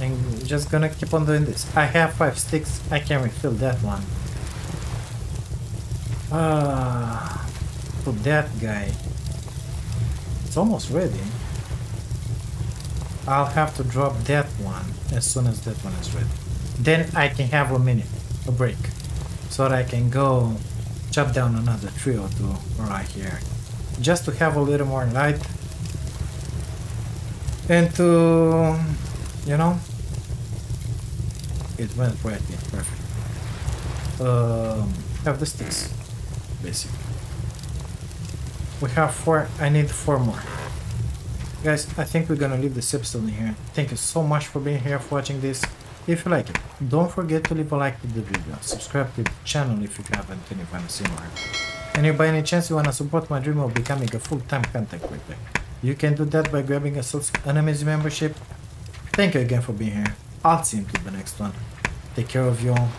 I'm just gonna keep on doing this. I have five sticks. I can refill that one. Ah, uh, that guy. It's almost ready. I'll have to drop that one as soon as that one is ready. Then I can have a minute, a break, so that I can go chop down another tree or two right here. Just to have a little more light and to, you know, it went in, perfect. Um, have the sticks, basically. We have four, I need four more. Guys, I think we're gonna leave this episode in here. Thank you so much for being here, for watching this. If you like it, don't forget to leave a like to the video. Subscribe to the channel if you haven't and if see more. And if by any chance you want to support my dream of becoming a full-time content creator, you can do that by grabbing a an amazing membership. Thank you again for being here. I'll see you in the next one. Take care of you all.